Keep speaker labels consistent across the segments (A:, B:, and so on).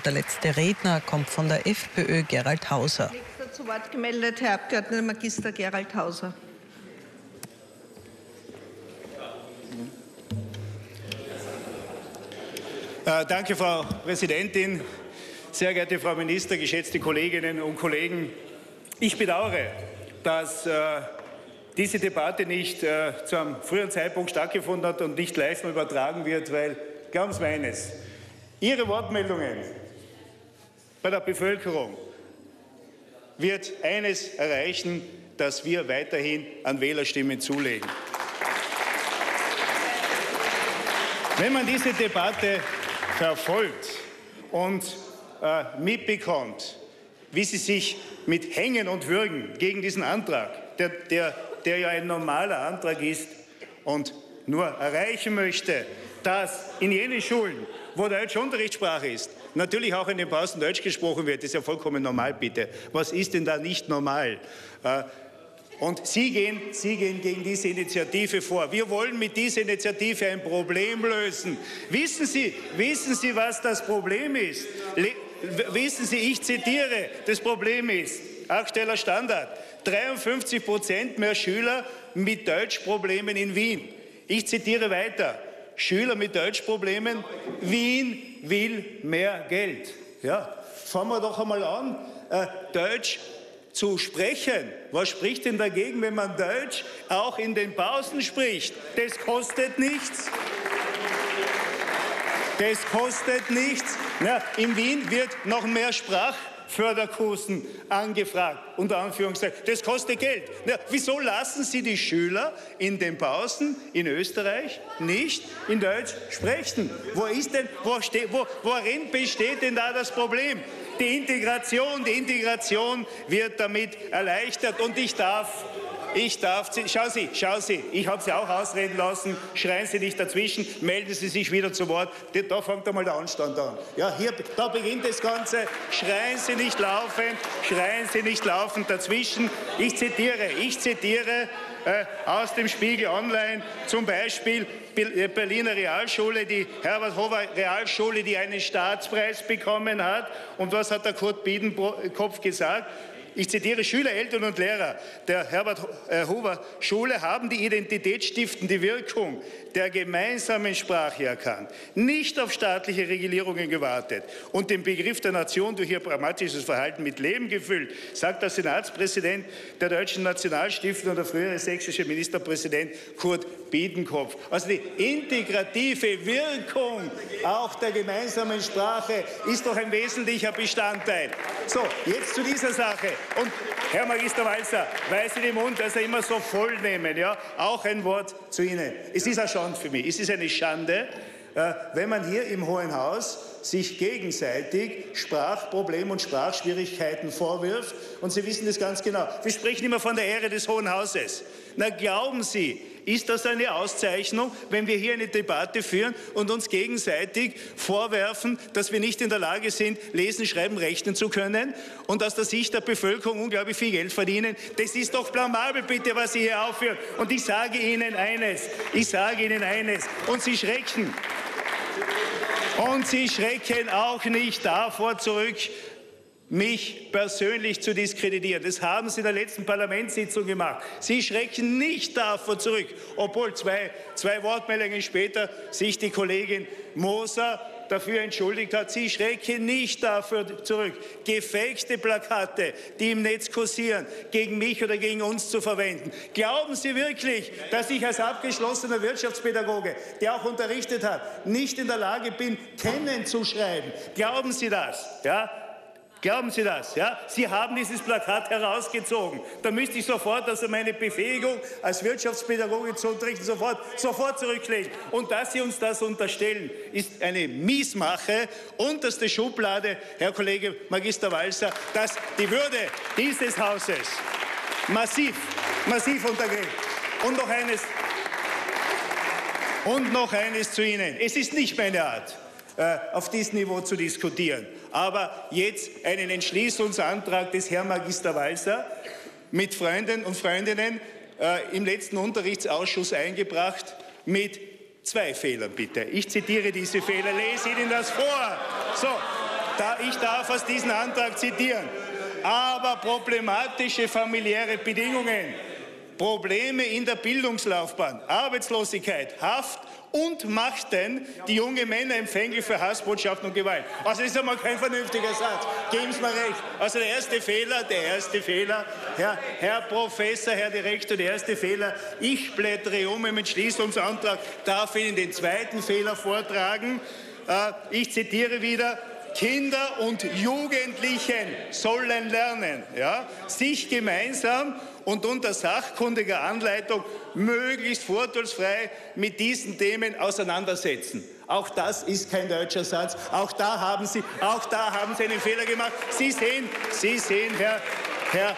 A: Und der letzte Redner kommt von der FPÖ, Gerald Hauser.
B: Nächster zu Wort gemeldet, Herr Abgeordneter Magister Gerald Hauser.
C: Äh, danke, Frau Präsidentin. Sehr geehrte Frau Minister, geschätzte Kolleginnen und Kollegen. Ich bedauere, dass äh, diese Debatte nicht äh, zu einem früheren Zeitpunkt stattgefunden hat und nicht live übertragen wird, weil, glauben Sie mir eines, Ihre Wortmeldungen bei der Bevölkerung wird eines erreichen, dass wir weiterhin an Wählerstimmen zulegen. Wenn man diese Debatte verfolgt und äh, mitbekommt, wie sie sich mit Hängen und Würgen gegen diesen Antrag, der, der, der ja ein normaler Antrag ist und nur erreichen möchte, dass in jenen Schulen, wo Deutsch Unterrichtssprache ist, natürlich auch in den Pausen Deutsch gesprochen wird, das ist ja vollkommen normal, bitte. Was ist denn da nicht normal? Äh, und Sie gehen, Sie gehen gegen diese Initiative vor. Wir wollen mit dieser Initiative ein Problem lösen. Wissen Sie, wissen Sie, was das Problem ist? Le wissen Sie, ich zitiere, das Problem ist, aktueller Standard, 53 Prozent mehr Schüler mit Deutschproblemen in Wien. Ich zitiere weiter, Schüler mit Deutschproblemen, Wien will mehr Geld. Ja, fangen wir doch einmal an. Äh, Deutsch zu sprechen. Was spricht denn dagegen, wenn man Deutsch auch in den Pausen spricht? Das kostet nichts. Das kostet nichts. Ja, in Wien wird noch mehr Sprachförderkursen angefragt, unter Anführungszeichen. Das kostet Geld. Ja, wieso lassen Sie die Schüler in den Pausen in Österreich nicht in Deutsch sprechen? Wo ist denn, wo ste, wo, worin besteht denn da das Problem? Die Integration, die Integration wird damit erleichtert und ich darf ich darf Sie, schau Sie, schau Sie, ich habe Sie auch ausreden lassen, schreien Sie nicht dazwischen, melden Sie sich wieder zu Wort. Da fängt einmal der Anstand an. Ja, hier, da beginnt das Ganze. Schreien Sie nicht laufend, schreien Sie nicht laufend dazwischen. Ich zitiere, ich zitiere äh, aus dem Spiegel Online zum Beispiel äh, Berliner Realschule, die Herbert Hofer Realschule, die einen Staatspreis bekommen hat. Und was hat der Kurt Biedenkopf gesagt? Ich zitiere Schüler, Eltern und Lehrer der Herbert äh, Hoover Schule haben die identitätsstiftende Wirkung der gemeinsamen Sprache erkannt, nicht auf staatliche Regulierungen gewartet und den Begriff der Nation durch ihr pragmatisches Verhalten mit Leben gefüllt, sagt der Senatspräsident der Deutschen Nationalstiftung und der frühere sächsische Ministerpräsident Kurt Biedenkopf. Also die integrative Wirkung auch der gemeinsamen Sprache ist doch ein wesentlicher Bestandteil. So, jetzt zu dieser Sache. Und Herr Magister Walzer, weiß in den Mund, dass er immer so voll nehmen, ja? Auch ein Wort zu Ihnen. Es ist eine Schande für mich. Es ist eine Schande, äh, wenn man hier im Hohen Haus sich gegenseitig Sprachprobleme und Sprachschwierigkeiten vorwirft. Und Sie wissen das ganz genau. Wir sprechen immer von der Ehre des Hohen Hauses. Na, glauben Sie, ist das eine Auszeichnung, wenn wir hier eine Debatte führen und uns gegenseitig vorwerfen, dass wir nicht in der Lage sind, lesen, schreiben, rechnen zu können und aus der Sicht der Bevölkerung unglaublich viel Geld verdienen? Das ist doch blamabel, bitte, was Sie hier aufführen. Und ich sage Ihnen eines, ich sage Ihnen eines, und Sie schrecken. Und Sie schrecken auch nicht davor zurück, mich persönlich zu diskreditieren. Das haben Sie in der letzten Parlamentssitzung gemacht. Sie schrecken nicht davor zurück, obwohl zwei, zwei Wortmeldungen später sich die Kollegin Moser dafür entschuldigt hat. Sie schrecken nicht dafür zurück, gefakte Plakate, die im Netz kursieren, gegen mich oder gegen uns zu verwenden. Glauben Sie wirklich, dass ich als abgeschlossener Wirtschaftspädagoge, der auch unterrichtet hat, nicht in der Lage bin, kennen zu schreiben? Glauben Sie das? Ja? Glauben Sie das? Ja? Sie haben dieses Plakat herausgezogen. Da müsste ich sofort also meine Befähigung als Wirtschaftspädagoge zu unterrichten sofort, sofort zurücklegen. Und dass Sie uns das unterstellen, ist eine Miesmache, unterste Schublade, Herr Kollege Magister Walser, dass die Würde dieses Hauses massiv, massiv untergräbt. Und noch eines, und noch eines zu Ihnen. Es ist nicht meine Art. Äh, auf diesem Niveau zu diskutieren. Aber jetzt einen Entschließungsantrag des Herrn Magister Walser mit Freunden und Freundinnen äh, im letzten Unterrichtsausschuss eingebracht mit zwei Fehlern, bitte. Ich zitiere diese Fehler, lese Ihnen das vor. So, da, ich darf aus diesem Antrag zitieren. Aber problematische familiäre Bedingungen, Probleme in der Bildungslaufbahn, Arbeitslosigkeit, Haft und machten die jungen Männer empfänglich für Hassbotschaften und Gewalt. Also das ist einmal kein vernünftiger Satz. Geben Sie mir recht. Also der erste Fehler, der erste Fehler, Herr, Herr Professor, Herr Direktor, der erste Fehler. Ich blättere um im Entschließungsantrag, darf Ihnen den zweiten Fehler vortragen. Äh, ich zitiere wieder, Kinder und Jugendlichen sollen lernen, ja, sich gemeinsam und unter sachkundiger Anleitung möglichst vorteilsfrei mit diesen Themen auseinandersetzen. Auch das ist kein deutscher Satz. Auch da haben Sie, auch da haben Sie einen Fehler gemacht. Sie sehen, Sie sehen, Herr, Herr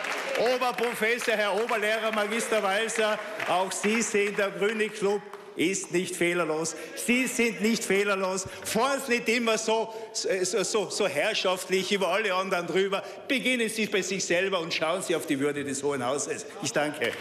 C: Oberprofessor, Herr Oberlehrer, Magister Walser, auch Sie sehen, der Grüne Club ist nicht fehlerlos. Sie sind nicht fehlerlos. Fahren Sie nicht immer so, so, so, so herrschaftlich über alle anderen drüber. Beginnen Sie bei sich selber und schauen Sie auf die Würde des Hohen Hauses. Ich danke.